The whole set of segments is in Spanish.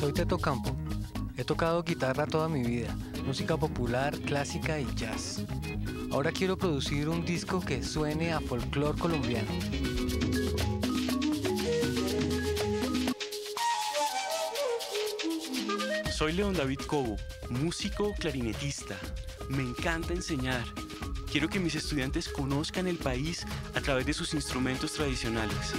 Soy Teto Campo. He tocado guitarra toda mi vida, música popular, clásica y jazz. Ahora quiero producir un disco que suene a folclore colombiano. Soy León David Cobo, músico clarinetista. Me encanta enseñar. Quiero que mis estudiantes conozcan el país a través de sus instrumentos tradicionales.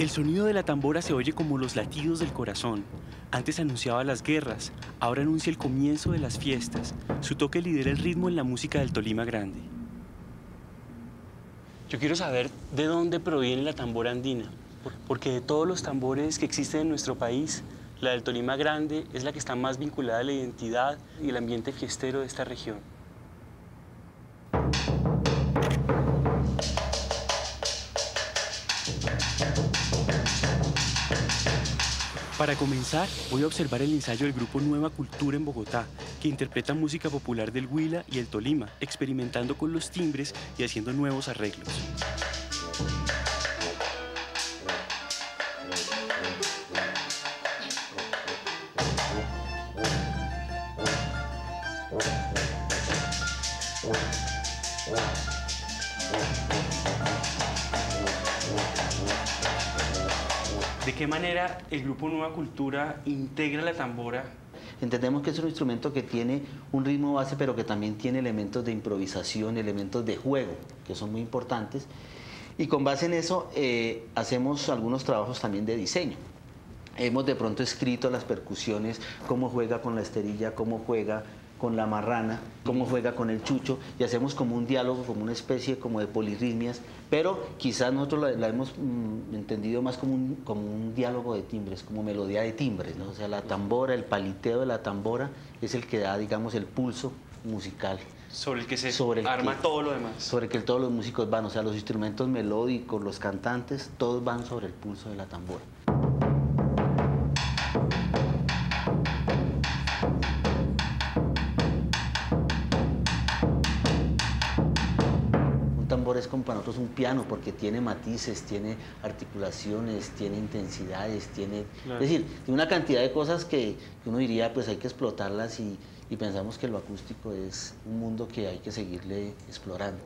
El sonido de la tambora se oye como los latidos del corazón. Antes anunciaba las guerras, ahora anuncia el comienzo de las fiestas. Su toque lidera el ritmo en la música del Tolima Grande. Yo quiero saber de dónde proviene la tambora andina, porque de todos los tambores que existen en nuestro país, la del Tolima Grande es la que está más vinculada a la identidad y el ambiente fiestero de esta región. Para comenzar, voy a observar el ensayo del grupo Nueva Cultura en Bogotá, que interpreta música popular del Huila y el Tolima, experimentando con los timbres y haciendo nuevos arreglos. Qué manera el grupo Nueva Cultura integra la tambora? Entendemos que es un instrumento que tiene un ritmo base, pero que también tiene elementos de improvisación, elementos de juego, que son muy importantes. Y con base en eso eh, hacemos algunos trabajos también de diseño. Hemos de pronto escrito las percusiones, cómo juega con la esterilla, cómo juega con la marrana, cómo juega con el chucho, y hacemos como un diálogo, como una especie como de polirritmias, pero quizás nosotros la, hemos mm, entendido más como un, como un diálogo de timbres, como melodía de timbres, ¿no? o sea, la tambora, el paliteo de la tambora es el que da, digamos, el pulso musical. Sobre el que se arma todo lo demás. Sobre el que todos los músicos van, o sea, los instrumentos melódicos, los cantantes, todos van sobre el pulso de la tambora. Un piano porque tiene matices, tiene articulaciones, tiene intensidades, tiene... Es decir, tiene una cantidad de cosas que uno diría pues hay que explotarlas y, y pensamos que lo acústico es un mundo que hay que seguirle explorando.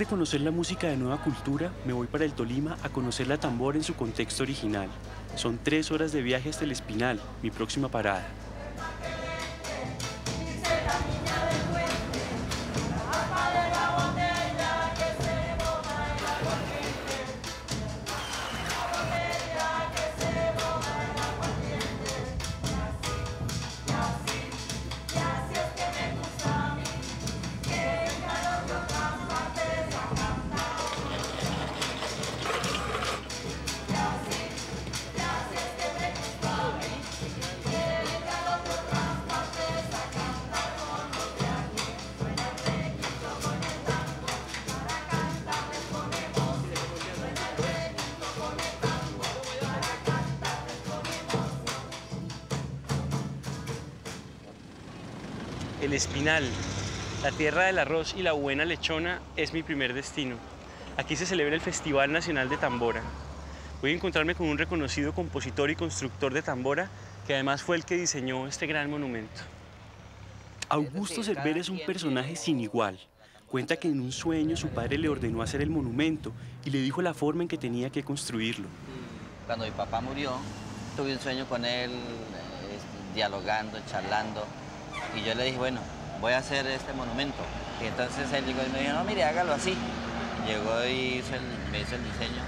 De conocer la música de Nueva Cultura, me voy para el Tolima a conocer la tambor en su contexto original. Son tres horas de viaje hasta el Espinal, mi próxima parada. El Espinal, la tierra del arroz y la buena lechona es mi primer destino. Aquí se celebra el Festival Nacional de Tambora. Voy a encontrarme con un reconocido compositor y constructor de tambora que además fue el que diseñó este gran monumento. Augusto Cerver es un personaje sin igual. Cuenta que en un sueño su padre le ordenó hacer el monumento y le dijo la forma en que tenía que construirlo. Cuando mi papá murió, tuve un sueño con él, eh, dialogando, charlando, y yo le dije, bueno, voy a hacer este monumento. Y entonces él llegó y me dijo, no, mire, hágalo así. Llegó y me hizo el diseño.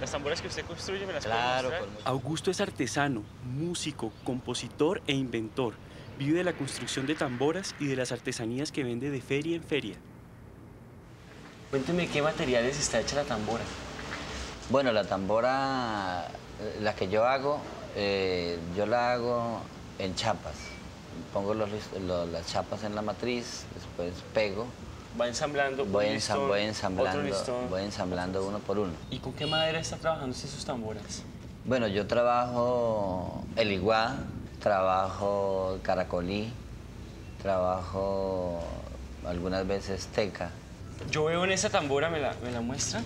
Las tamboras que usted construye me las Claro. Augusto es artesano, músico, compositor e inventor. Vive de la construcción de tamboras y de las artesanías que vende de feria en feria. Cuénteme qué materiales está hecha la tambora. Bueno, la tambora, eh, la que yo hago, eh, yo la hago en chapas. Pongo las chapas en la matriz, después pego. Va ensamblando. Voy, voy ensamblando, voy ensamblando uno por uno. ¿Y con qué madera está trabajando usted sus tamboras? Bueno, yo trabajo el iguá, trabajo caracolí, trabajo algunas veces teca. Yo veo en esa tambora, me la, me la muestra,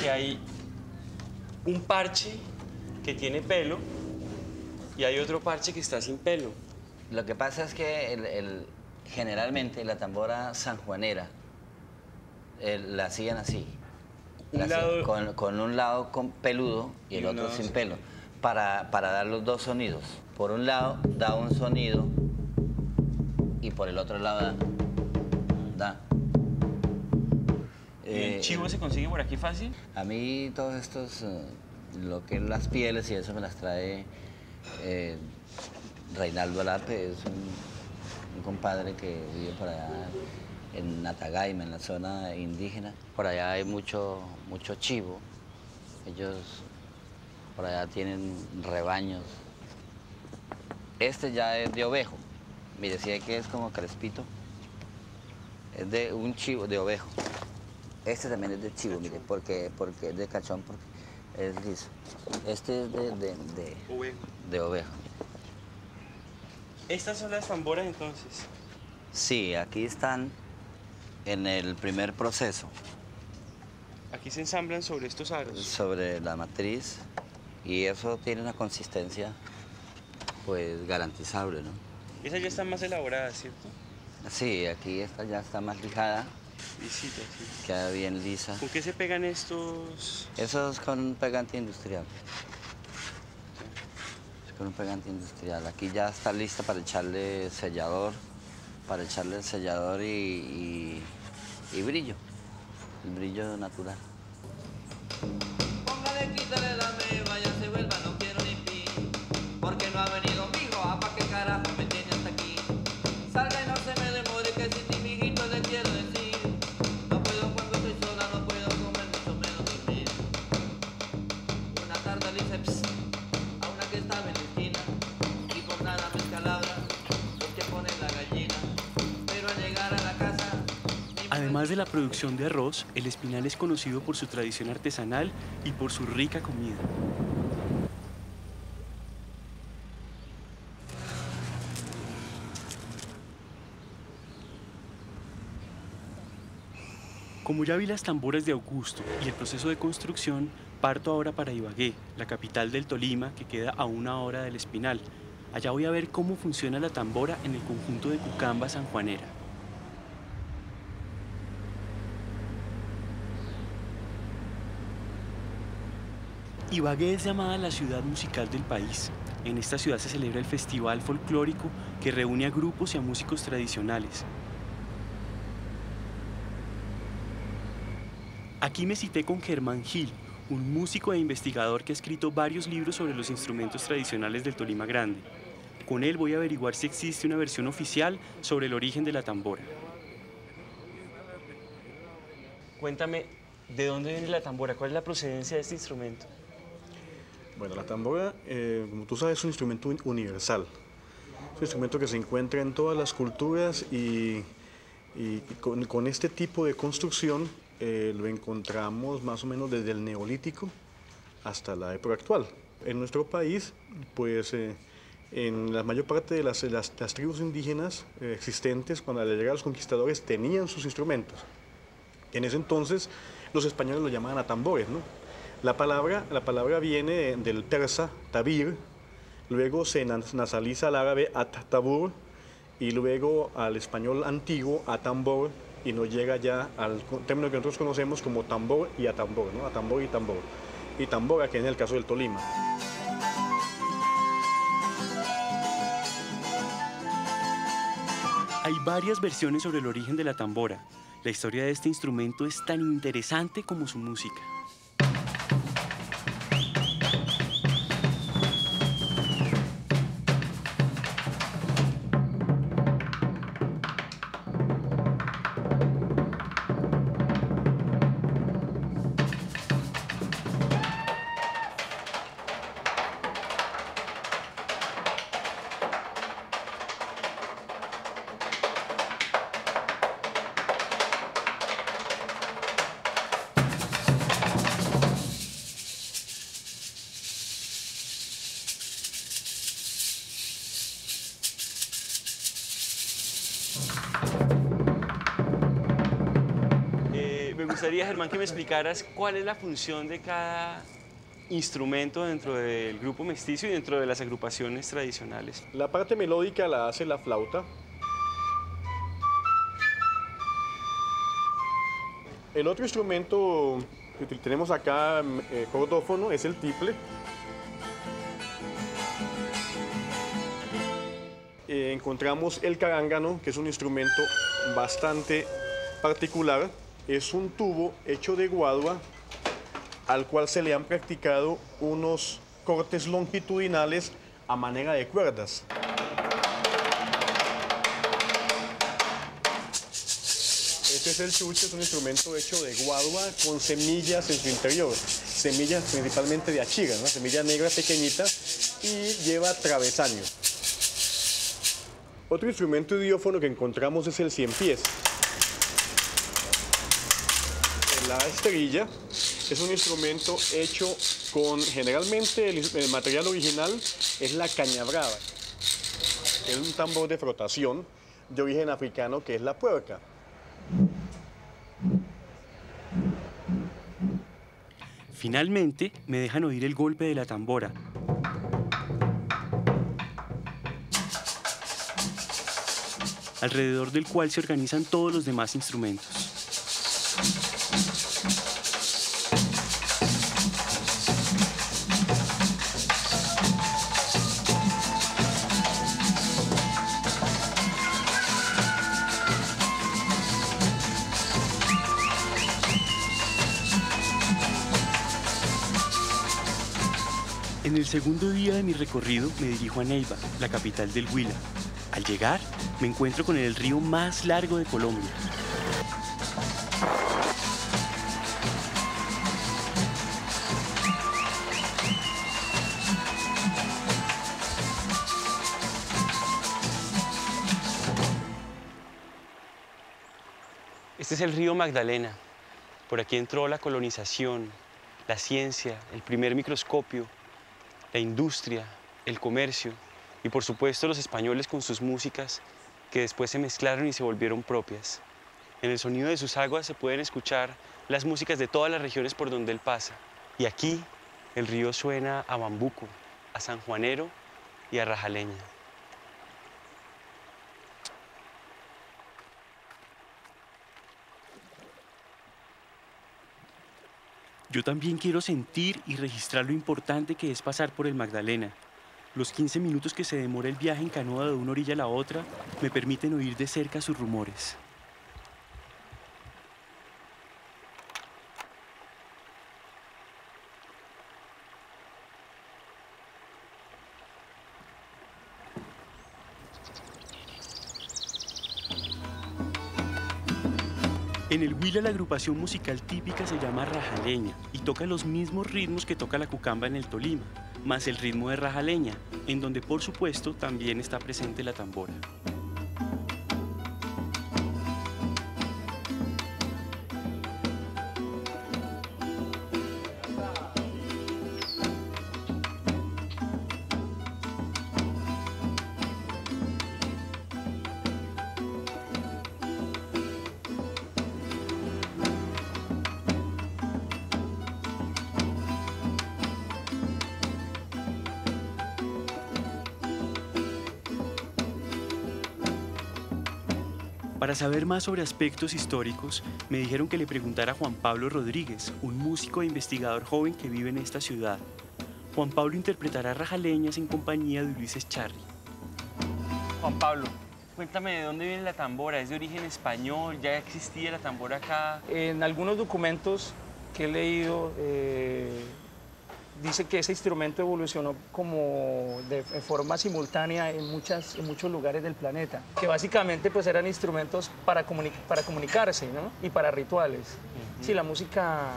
que hay un parche que tiene pelo y hay otro parche que está sin pelo. Lo que pasa es que generalmente la tambora sanjuanera la hacían así. con, un lado con peludo y, el otro sin pelo, para, para dar los dos sonidos. Por un lado da un sonido y por el otro lado da. ¿El eh, chivo se consigue por aquí fácil? A mí todos estos, eh, lo que es las pieles y eso me las trae eh, Reinaldo Alape, es un, compadre que vive por allá en Natagaima, en la zona indígena. Por allá hay mucho, mucho chivo. Ellos por allá tienen rebaños. Este ya es de ovejo. Mire, si hay que es como crespito. Es de un chivo, de ovejo. Este también es de chivo, mire, porque, porque es de cachón, porque es liso. Este es de, de, de, oveja. ¿Estas son las tamboras entonces? Sí, aquí están en el primer proceso. Aquí se ensamblan sobre estos aros. Sobre la matriz y eso tiene una consistencia pues garantizable, ¿no? Esa ya está más elaborada, ¿cierto? Sí, aquí esta ya está más lijada. Lisita, sí. Queda bien lisa. ¿Con qué se pegan estos? Eso es con un pegante industrial. Es con un pegante industrial. Aquí ya está lista para echarle sellador, para echarle el sellador y, y, brillo, el brillo natural. La producción de arroz, el Espinal es conocido por su tradición artesanal y por su rica comida. Como ya vi las tamboras de Augusto y el proceso de construcción, parto ahora para Ibagué, la capital del Tolima, que queda a una hora del Espinal. Allá voy a ver cómo funciona la tambora en el conjunto de Cucamba Sanjuanera. Ibagué es llamada la ciudad musical del país. En esta ciudad se celebra el festival folclórico que reúne a grupos y a músicos tradicionales. Aquí me cité con Germán Gil, un músico e investigador que ha escrito varios libros sobre los instrumentos tradicionales del Tolima Grande. Con él voy a averiguar si existe una versión oficial sobre el origen de la tambora. Cuéntame, ¿de dónde viene la tambora? ¿Cuál es la procedencia de este instrumento? Bueno, la tambora, eh, como tú sabes, es un instrumento universal. Es un instrumento que se encuentra en todas las culturas y, con, con, este tipo de construcción eh, lo encontramos más o menos desde el neolítico hasta la época actual. En nuestro país, pues eh, en la mayor parte de las, las, tribus indígenas eh, existentes, cuando al llegar los conquistadores, tenían sus instrumentos. En ese entonces, los españoles lo llamaban a tambores. ¿no? La, palabra, la palabra viene del persa, tabir, luego se nasaliza al árabe at-tabur, y luego al español antiguo, a tambor, y nos llega ya al término que nosotros conocemos como tambor y a tambor, ¿no? a tambor y tambor. Y tambora, que en el caso del Tolima. Hay varias versiones sobre el origen de la tambora. La historia de este instrumento es tan interesante como su música. Gustaría, Germán, que me explicaras cuál es la función de cada instrumento dentro del grupo mestizo y dentro de las agrupaciones tradicionales. La parte melódica la hace la flauta. El otro instrumento que tenemos acá, eh, cordófono, es el tiple. Eh, encontramos el carángano, que es un instrumento bastante particular es un tubo hecho de guadua al cual se le han practicado unos cortes longitudinales a manera de cuerdas. Este es el chuche, es un instrumento hecho de guadua con semillas en su interior, semillas principalmente de achiga, una semilla negra y lleva travesaño. Otro instrumento idiófono que encontramos es el cien pies. La estrella es un instrumento hecho con, generalmente el, material original es la caña brava. Es un tambor de frotación de origen africano que es la puerca. Finalmente me dejan oír el golpe de la tambora. alrededor del cual se organizan todos los demás instrumentos. Segundo día de mi recorrido me dirijo a Neiva, la capital del Huila. Al llegar, me encuentro con el río más largo de Colombia. Este es el río Magdalena. Por aquí entró la colonización, la ciencia, el primer microscopio, la industria, el comercio y por supuesto los españoles con sus músicas que después se mezclaron y se volvieron propias. En el sonido de sus aguas se pueden escuchar las músicas de todas las regiones por donde él pasa. Y aquí el río suena a bambuco, a sanjuanero y a rajaleña. Yo también quiero sentir y registrar lo importante que es pasar por el Magdalena. Los 15 minutos que se demora el viaje en canoa de una orilla a la otra me permiten oír de cerca sus rumores. En el Huila la agrupación musical típica se llama rajaleña y toca los mismos ritmos que toca la cucamba en el Tolima, más el ritmo de rajaleña, en donde por supuesto también está presente la tambora. Para saber más sobre aspectos históricos, me dijeron que le preguntara a Juan Pablo Rodríguez, un músico e investigador joven que vive en esta ciudad. Juan Pablo interpretará rajaleñas en compañía de Ulises Charri. Juan Pablo, cuéntame de dónde viene la tambora. ¿Es de origen español? ¿Ya existía la tambora acá? En algunos documentos que he leído, eh, dice que ese instrumento evolucionó como de, en forma simultánea en, muchas, en muchos lugares del planeta, que básicamente pues eran instrumentos para, comuni- para comunicarse ¿no? y para rituales. Sí, la música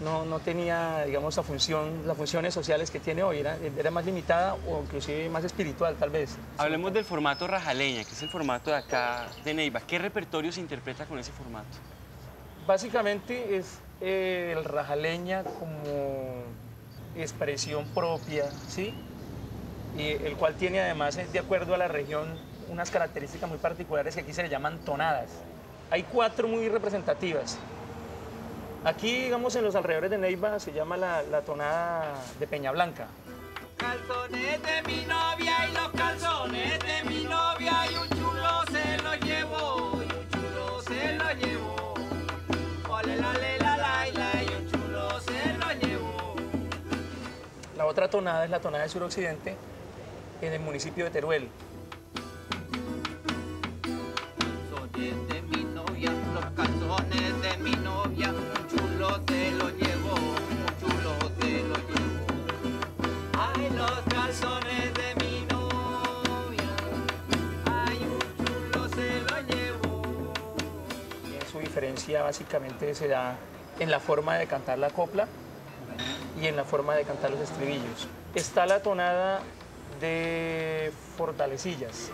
no, no tenía, digamos, la función, las funciones sociales que tiene hoy, era, era más limitada o inclusive más espiritual tal vez. Hablemos del formato rajaleña, que es el formato de acá de Neiva. ¿Qué repertorio se interpreta con ese formato? Básicamente es eh, el rajaleña como expresión propia, ¿sí? Y el cual tiene además, eh, de acuerdo a la región, unas características muy particulares que aquí se le llaman tonadas. Hay cuatro muy representativas. Aquí, digamos, en los alrededores de Neiva se llama la, tonada de Peña Blanca. Calzones de mi novia y los calzones de mi novia otra tonada es la tonada del suroccidente en el municipio de Teruel. Su diferencia básicamente se da en la forma de cantar la copla y en la forma de cantar los estribillos. Está la tonada de fortalecillas.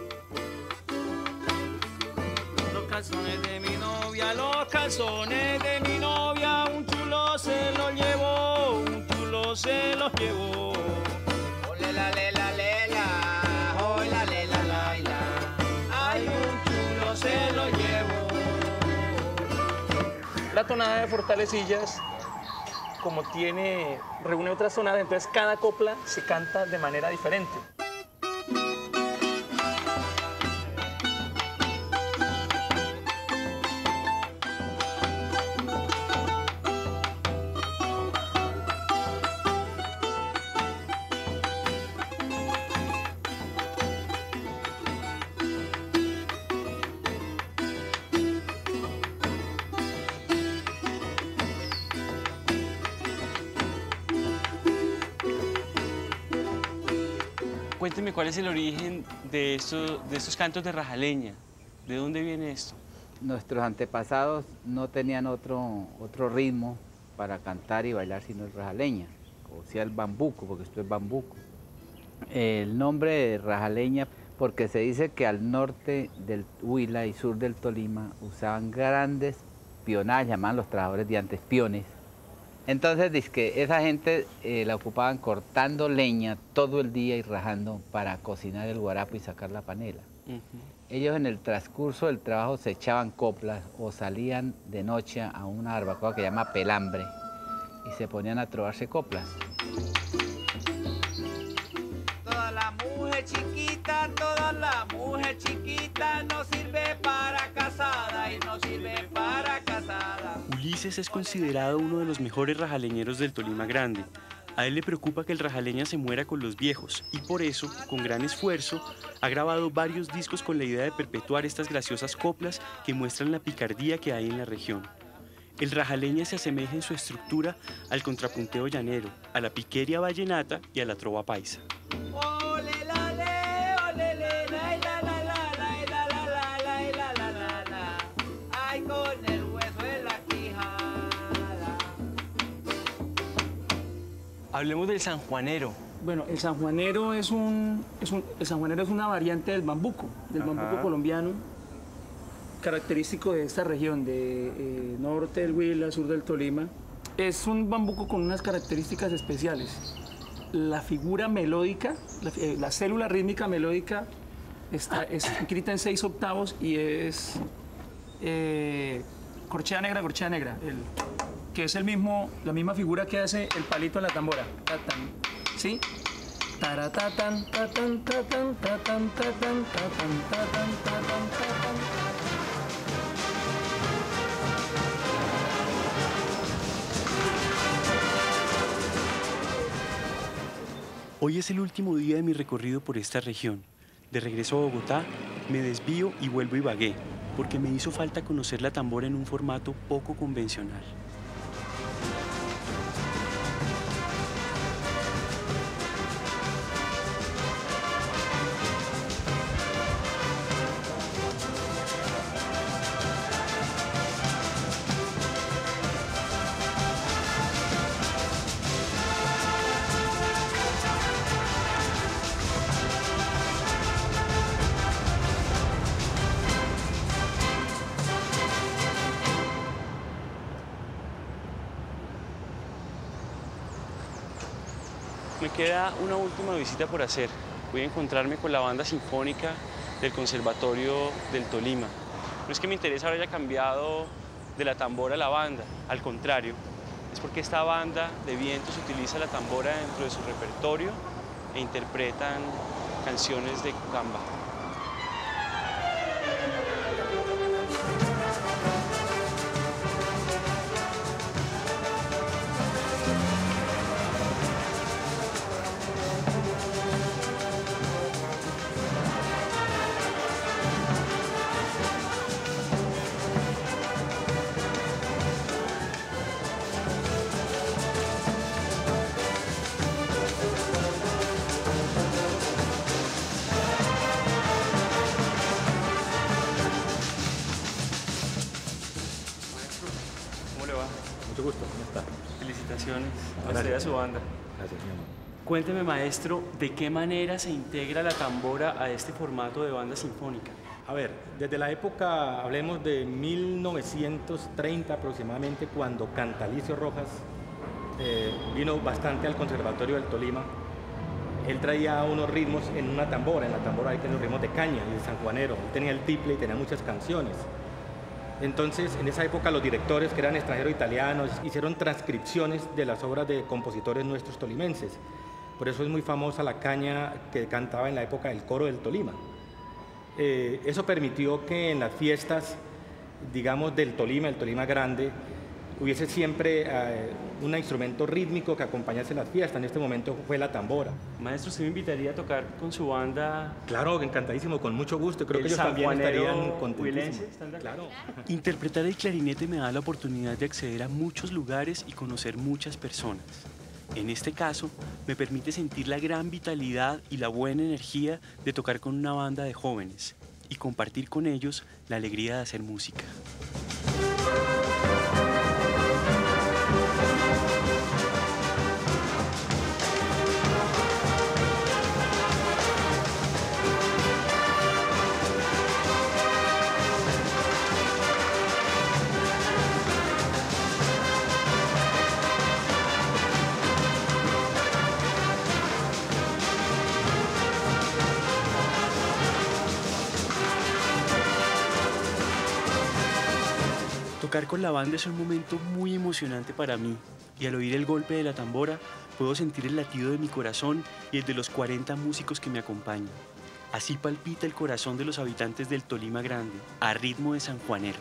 Los calzones de mi novia, los calzones de mi novia, un chulo se los llevó, un chulo se los llevó. Ole la ole la ay un chulo se lo llevó. La tonada de fortalecillas, como tiene, reúne otras tonadas, entonces cada copla se canta de manera diferente. Cuénteme cuál es el origen de, esto- de estos cantos de rajaleña. ¿De dónde viene esto? Nuestros antepasados no tenían otro, otro ritmo para cantar y bailar sino el rajaleña, o sea el bambuco, porque esto es bambuco. El nombre de rajaleña porque se dice que al norte del Huila y sur del Tolima usaban grandes pionadas, llamaban los trabajadores de antes piones. Entonces dice que esa gente eh, la ocupaban cortando leña todo el día y rajando para cocinar el guarapo y sacar la panela. Ellos en el transcurso del trabajo se echaban coplas o salían de noche a una barbacoa que se llama pelambre y se ponían a trobarse coplas. Toda la mujer chiquita, la mujer chiquita no sirve para casada y no sirve para casada. Ulises es considerado uno de los mejores rajaleñeros del Tolima Grande. A él le preocupa que el rajaleña se muera con los viejos y por eso, con gran esfuerzo, ha grabado varios discos con la idea de perpetuar estas graciosas coplas que muestran la picardía que hay en la región. El rajaleña se asemeja en su estructura al contrapunteo llanero, a la piqueria vallenata y a la trova paisa. Hablemos del sanjuanero. Bueno, el sanjuanero es un, es un- el sanjuanero es una variante del bambuco, del bambuco colombiano, característico de esta región, de eh, norte del Huila, sur del Tolima. Es un bambuco con unas características especiales. La figura melódica, la, eh, la célula rítmica melódica está es escrita en seis octavos y es eh, corchea negra, corchea negra, el- que es el mismo, la misma figura que hace el palito en la tambora. ¿sí? Hoy es el último día de mi recorrido por esta región. De regreso a Bogotá, me desvío y vuelvo y vagué porque me hizo falta conocer la tambora en un formato poco convencional. Me queda una última visita por hacer. Voy a encontrarme con la banda sinfónica del Conservatorio del Tolima. No es que mi interés ahora haya cambiado de la tambora a la banda, al contrario, es porque esta banda de vientos utiliza la tambora dentro de su repertorio e interpretan canciones de Cucamba. Gracias. a su banda. Gracias, mi amor. Cuénteme, maestro, ¿de qué manera se integra la tambora a este formato de banda sinfónica? A ver, desde la época, hablemos de 1930 aproximadamente, cuando Cantalicio Rojas eh, vino bastante al Conservatorio del Tolima, él traía unos ritmos en una tambora, en la tambora hay que los ritmos de caña y de sanjuanero, él tenía el tiple y tenía muchas canciones. Entonces, en esa época los directores, que eran extranjeros italianos, hicieron transcripciones de las obras de compositores nuestros tolimenses. Por eso es muy famosa la caña que cantaba en la época del coro del Tolima. Eh, eso permitió que en las fiestas, digamos, del Tolima, el Tolima Grande, hubiese siempre eh, un instrumento rítmico que acompañase las fiestas. En este momento fue la tambora. Maestro, ¿usted me invitaría a tocar con su banda Claro, encantadísimo, con mucho gusto. Creo El que ellos también estarían contentísimos. Claro. Interpretar el clarinete me da la oportunidad de acceder a muchos lugares y conocer muchas personas. En este caso, me permite sentir la gran vitalidad y la buena energía de tocar con una banda de jóvenes y compartir con ellos la alegría de hacer música. Tocar con la banda es un momento muy emocionante para mí y al oír el golpe de la tambora puedo sentir el latido de mi corazón y el de los 40 músicos que me acompañan. Así palpita el corazón de los habitantes del Tolima Grande, a ritmo de sanjuanero.